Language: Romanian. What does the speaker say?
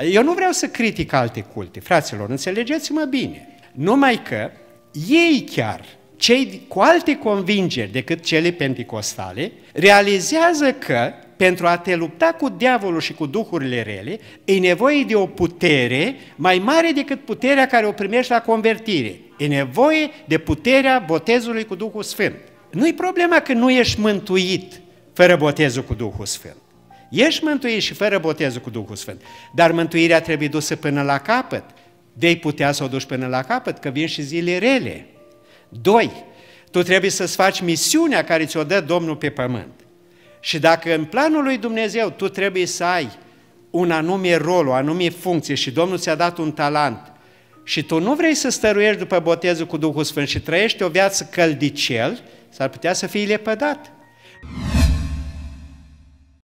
Eu nu vreau să critic alte culte, fraților, înțelegeți-mă bine. Numai că ei chiar, cei cu alte convingeri decât cele pentecostale, realizează că pentru a te lupta cu diavolul și cu duhurile rele, e nevoie de o putere mai mare decât puterea care o primești la convertire. E nevoie de puterea botezului cu Duhul Sfânt. Nu-i problema că nu ești mântuit fără botezul cu Duhul Sfânt. Ești mântuit și fără botezul cu Duhul Sfânt, dar mântuirea trebuie dusă până la capăt. De-ai putea să o duci până la capăt, că vin și zile rele. Doi, tu trebuie să-ți faci misiunea care ți-o dă Domnul pe pământ. Și dacă în planul lui Dumnezeu tu trebuie să ai un anume rol, o anume funcție și Domnul ți-a dat un talent și tu nu vrei să stăruiești după botezul cu Duhul Sfânt și trăiești o viață căldicel, s-ar putea să fii lepădat.